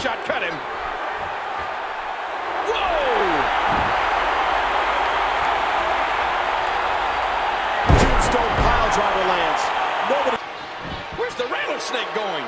shot cut him. Whoa! Tombstone pile driver lands. Nobody. Where's the rattlesnake going?